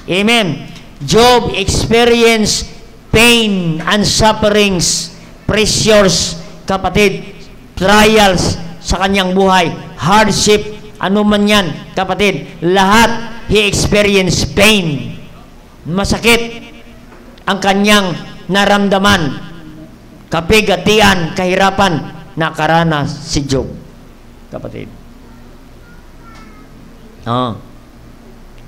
Speaker 1: Amen. Job experienced pain and sufferings, pressures, kapatid, trials sa kanyang buhay, hardship, ano man yan, kapatid, lahat he experienced pain. Masakit ang kanyang naramdaman, kapigatian, kahirapan, nakaranas si Job. Kapatid. Oh.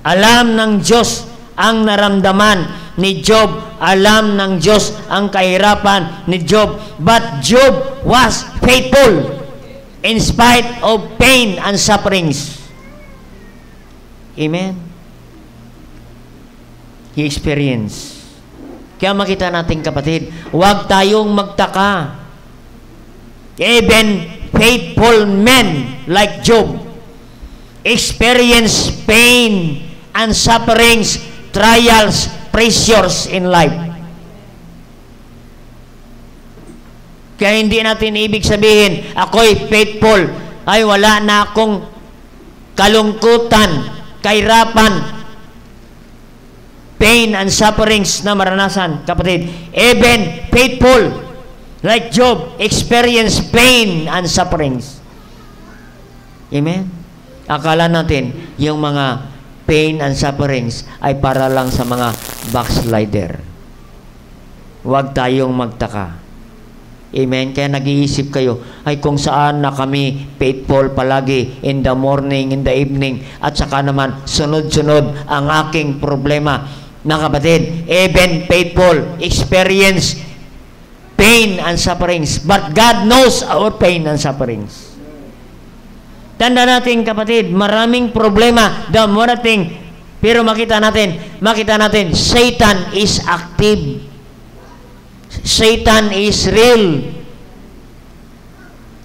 Speaker 1: Alam ng Diyos ang naramdaman ni Job. Alam ng Diyos ang kahirapan ni Job. But Job was faithful in spite of pain and sufferings. Amen? He experienced. Kaya makita natin kapatid, huwag tayong magtaka. Even faithful men like Job experience pain and sufferings, trials, pressures in life. Kaya hindi natin ibig sabihin, ako'y faithful, ay wala na akong kalungkutan, kahirapan, pain and sufferings na maranasan. Kapatid, even faithful, like Job, experience pain and sufferings. Amen? Akala natin, yung mga pain and sufferings ay para lang sa mga backslider. Huwag tayong magtaka. Amen? Kaya nag-iisip kayo, ay kung saan na kami faithful palagi in the morning, in the evening, at saka naman sunod-sunod ang aking problema. Na kapatid, even faithful, experience pain and sufferings. But God knows our pain and sufferings. Tanda natin kapatid, maraming problema dumarating. Pero makita natin, makita natin, Satan is active. Satan is real.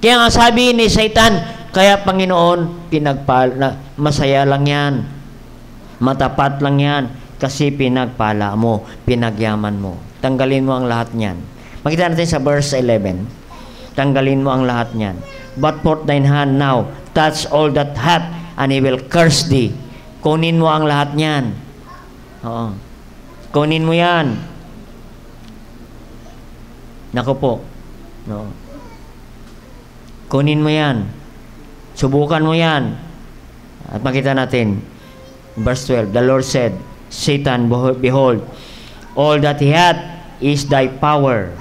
Speaker 1: Kaya nga sabi ni Satan, kaya Panginoon, pinagpal na, masaya lang yan. Matapat lang yan. Kasi pinagpala mo, pinagyaman mo. Tanggalin mo ang lahat niyan. Makita natin sa verse 11. Tanggalin mo ang lahat niyan. But put thine hand now, touch all that hath, and he will curse thee. Kunin mo ang lahat niyan. Oo. Kunin mo yan. Nako po. No. Kunin mo yan. Subukan mo yan. At makita natin, verse 12, the Lord said, Satan, behold, all that he hath is thy power.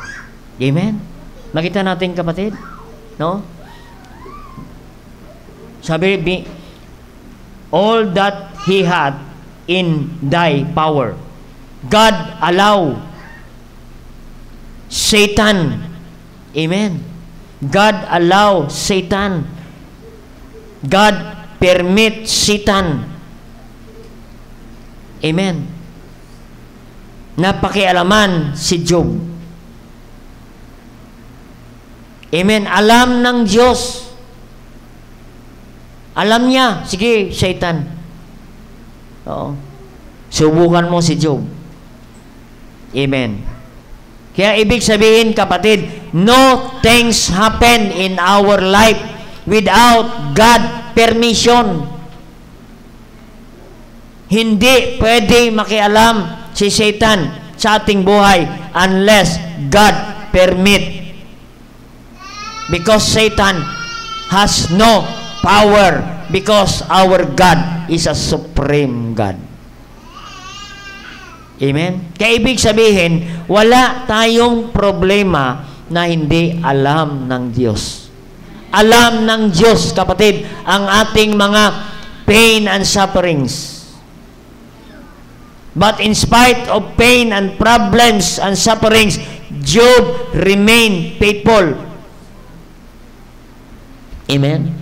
Speaker 1: Amen? Makita natin kapatid? No? Sabi, be, all that he had in thy power. God allow Satan. Amen. God allow Satan. God permit Satan. Amen. Napakialaman si Job. Amen. Alam ng Diyos. Alam niya. Sige, Satan. Oo. Subukan mo si Job. Amen. Kaya ibig sabihin, kapatid, no things happen in our life without God permission. Hindi pwede makialam si Satan sa ating buhay unless God permit. Because Satan has no power because our God is a supreme God. Amen? Kaya ibig sabihin, wala tayong problema na hindi alam ng Diyos. Alam ng Diyos, kapatid, ang ating mga pain and sufferings. But in spite of pain and problems and sufferings, Job remained faithful. Amen?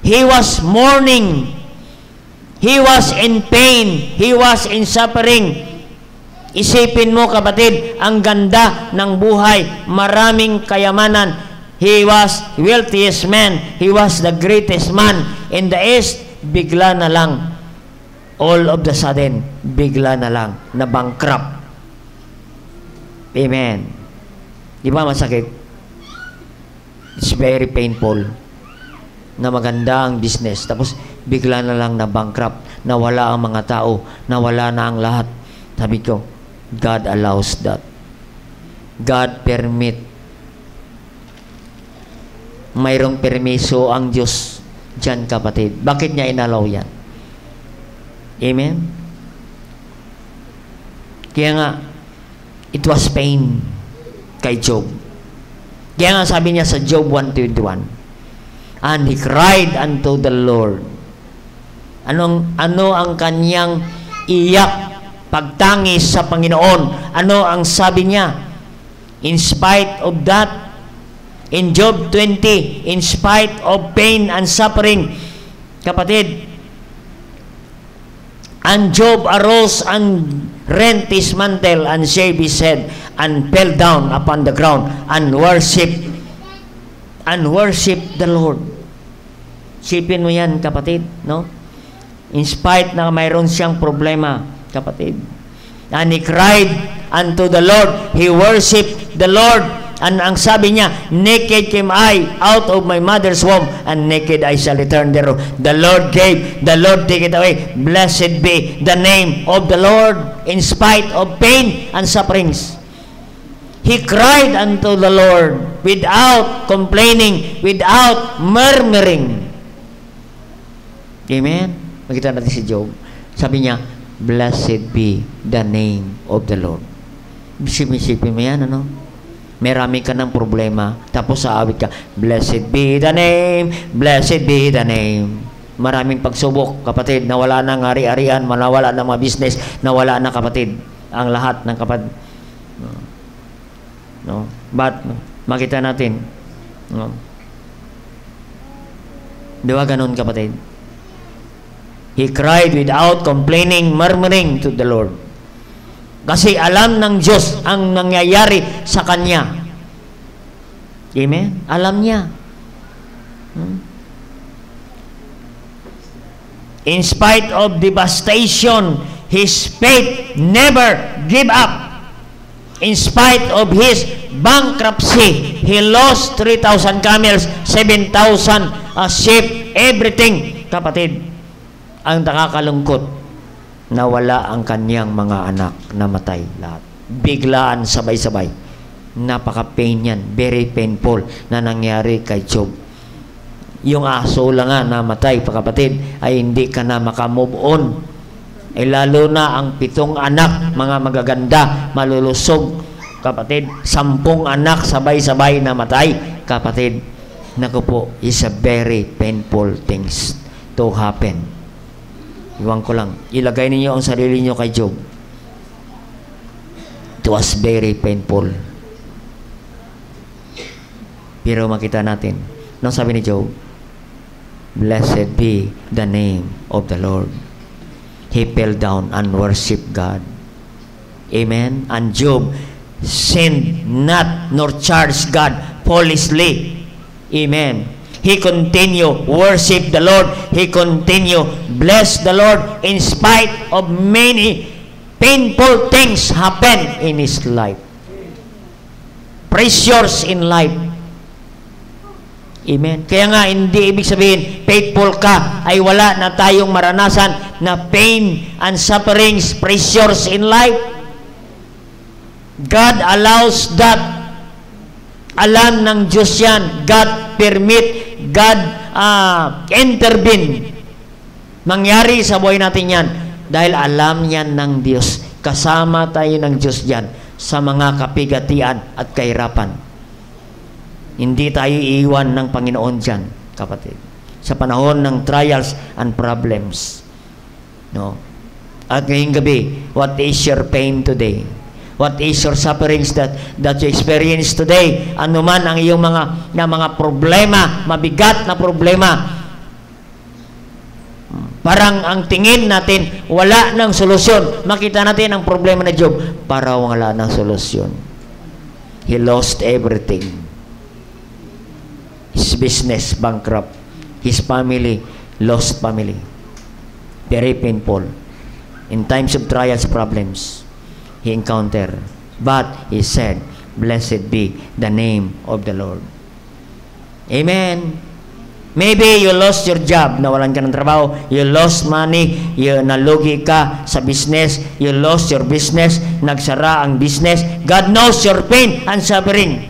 Speaker 1: He was mourning. He was in pain. He was in suffering. Isipin mo kapatid, ang ganda ng buhay, maraming kayamanan. He was wealthiest man. He was the greatest man in the east. Bigla na lang, all of the sudden, bigla na lang, na bankrupt. Amen. Di ba masakit? It's very painful na maganda ang business. Tapos, bigla na lang na bankrupt. Nawala ang mga tao. Nawala na ang lahat. Sabi ko, God allows that. God permit. Mayroong permiso ang Diyos dyan, kapatid. Bakit niya inalaw yan? Amen? Kaya nga, it was pain kay Job. Kaya nga sabi niya sa Job 121, And he cried unto the Lord. Anong, ano ang kanyang iyak pagtangis sa Panginoon. Ano ang sabi niya? In spite of that, in Job 20, in spite of pain and suffering, kapatid, and Job arose and rent his mantle and shaved his head and fell down upon the ground and worship and worship the Lord. Sipin mo yan, kapatid, no? In spite na mayroon siyang problema, kapatid. And he cried unto the Lord. He worshiped the Lord. And ang sabi niya, naked came I out of my mother's womb, and naked I shall return thereof. The Lord gave, the Lord take it away. Blessed be the name of the Lord in spite of pain and sufferings. He cried unto the Lord without complaining, without murmuring. Amen? Makita natin si Job. Sabi niya, Blessed be the name of the Lord. Isipin mo yan, ano? Marami ka ng problema, tapos sa awit ka, Blessed be the name, blessed be the name. Maraming pagsubok, kapatid, nawala ng ari-arian, nawala ng mga business, nawala na kapatid, ang lahat ng kapatid. No? But, makita natin, no? Di ba ganun, kapatid? He cried without complaining, murmuring to the Lord. Kasi alam ng Diyos ang nangyayari sa kanya. Amen? Alam niya. Hmm? In spite of devastation, his faith never give up. In spite of his bankruptcy, he lost 3,000 camels, 7,000 uh, sheep, everything. Kapatid, ang nakakalungkot, nawala ang kanyang mga anak, namatay lahat. Biglaan, sabay-sabay. Napaka-pain yan. Very painful na nangyari kay Job. Yung aso lang nga namatay, pakapatid, ay hindi ka na makamove on. Ay lalo na ang pitong anak, mga magaganda, malulusog. Kapatid, sampung anak sabay-sabay namatay. Kapatid, naku po, is a very painful things to happen Iwan ko lang. Ilagay ninyo ang sarili niyo kay Job. It was very painful. Pero makita natin, nang sabi ni Job, Blessed be the name of the Lord. He fell down and worshiped God. Amen. And Job sinned not nor charged God foolishly. Amen. He continue worship the Lord. He continue bless the Lord in spite of many painful things happen in his life. Pressures in life. Amen. Kaya nga, hindi ibig sabihin, faithful ka, ay wala na tayong maranasan na pain and sufferings, pressures in life. God allows that. Alam ng Diyos yan. God permit, God uh, intervene. Mangyari sa buhay natin yan. Dahil alam yan ng Diyos. Kasama tayo ng Diyos yan sa mga kapigatian at kahirapan. Hindi tayo iiwan ng Panginoon dyan, kapatid. Sa panahon ng trials and problems. No? At ngayong gabi, what is your pain today? What is your sufferings that that you experience today? Ano man ang iyong mga na mga problema, mabigat na problema. Parang ang tingin natin wala nang solusyon. Makita natin ang problema na Job, para wala nang solusyon. He lost everything. His business bankrupt. His family lost family. Very painful. In times of trials, problems, he encountered. But he said, Blessed be the name of the Lord. Amen. Maybe you lost your job, nawalan ka ng trabaho, you lost money, you nalugi ka sa business, you lost your business, nagsara ang business. God knows your pain and suffering.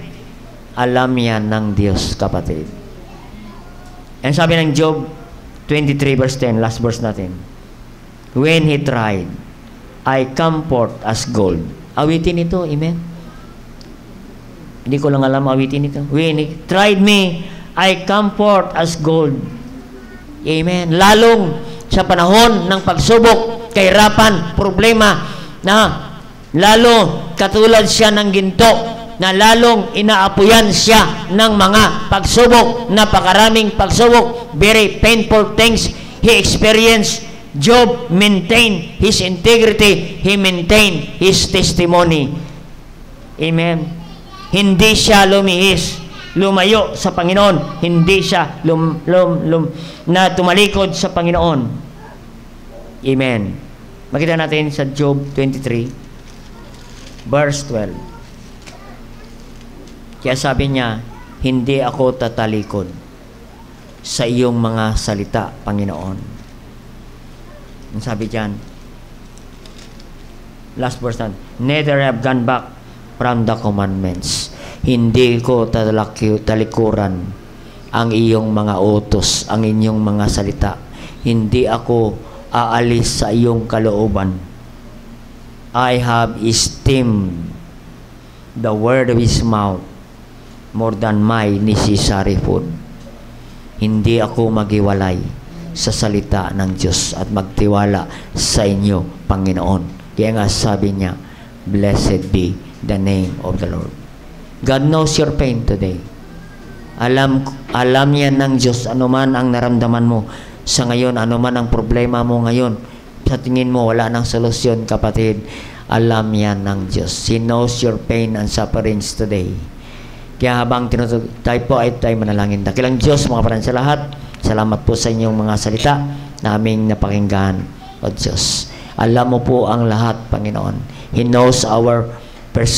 Speaker 1: Alam yan ng Diyos, kapatid. And sabi ng Job 23 verse 10, last verse natin. When he tried, I come forth as gold. Awitin ito, amen? Hindi ko lang alam awitin ito. When he tried me, I come forth as gold. Amen. Lalong sa panahon ng pagsubok, kahirapan, problema, na lalo katulad siya ng ginto, na lalong inaapuyan siya ng mga pagsubok, napakaraming pagsubok, very painful things he experienced. Job maintained his integrity, he maintained his testimony. Amen. Hindi siya lumihis lumayo sa Panginoon, hindi siya lum, lum, lum, na tumalikod sa Panginoon. Amen. Makita natin sa Job 23, verse 12. Kaya sabi niya, hindi ako tatalikod sa iyong mga salita, Panginoon. Ang sabi diyan, last verse Neither have gone back from the commandments hindi ko talikuran ang iyong mga utos, ang inyong mga salita. Hindi ako aalis sa iyong kalooban. I have esteemed the word of his mouth more than my necessary food. Hindi ako magiwalay sa salita ng Diyos at magtiwala sa inyo, Panginoon. Kaya nga sabi niya, Blessed be the name of the Lord. God knows your pain today. Alam alam niya ng Diyos anuman ang naramdaman mo sa ngayon, anuman ang problema mo ngayon. Sa tingin mo wala nang solusyon, kapatid. Alam yan ng Diyos. He knows your pain and sufferings today. Kaya habang tinutug tayo po ay tayo manalangin. Dakilang Diyos, mga parang sa lahat, salamat po sa inyong mga salita na aming napakinggan, O Diyos. Alam mo po ang lahat, Panginoon. He knows our person